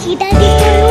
鸡蛋的